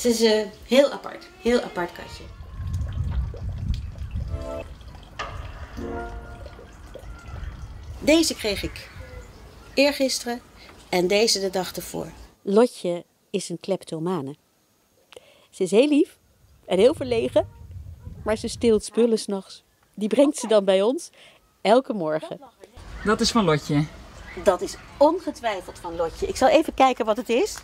Ze is eh, heel apart. Heel apart katje. Deze kreeg ik eergisteren en deze de dag ervoor. Lotje is een kleptomane. Ze is heel lief en heel verlegen, maar ze steelt spullen s'nachts. Die brengt ze dan bij ons elke morgen. Dat is van Lotje. Dat is ongetwijfeld van Lotje. Ik zal even kijken wat het is.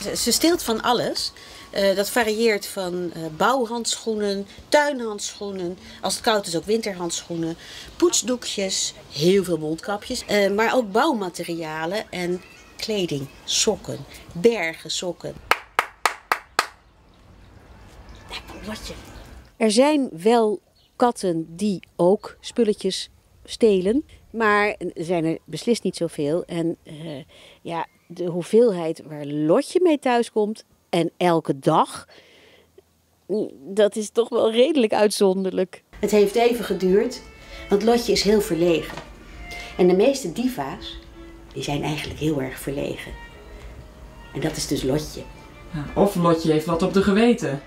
Ze, steelt van alles. Eh, dat varieert van eh, bouwhandschoenen, tuinhandschoenen. Als het koud is ook winterhandschoenen. Poetsdoekjes, heel veel mondkapjes. eh, maar ook bouwmaterialen en kleding. Sokken, bergen sokken. Er zijn wel katten die ook spulletjes stelen. Maar er zijn er beslist niet zoveel. En ja, de hoeveelheid waar Lotje mee thuiskomt en elke dag, dat is toch wel redelijk uitzonderlijk. Het heeft even geduurd, want Lotje is heel verlegen. En de meeste diva's, die zijn eigenlijk heel erg verlegen. En dat is dus Lotje. Ja, Of Lotje heeft wat op de geweten.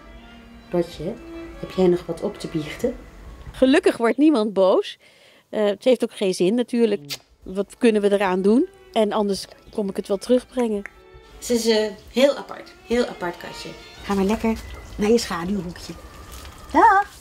Lotje, heb jij nog wat op te biechten? Gelukkig wordt niemand boos. Eh, het heeft ook geen zin natuurlijk. Wat kunnen we eraan doen? En anders kom ik het wel terugbrengen. Ze is eh, heel apart. Heel apart katje. Ga maar lekker naar je schaduwhoekje. Dag!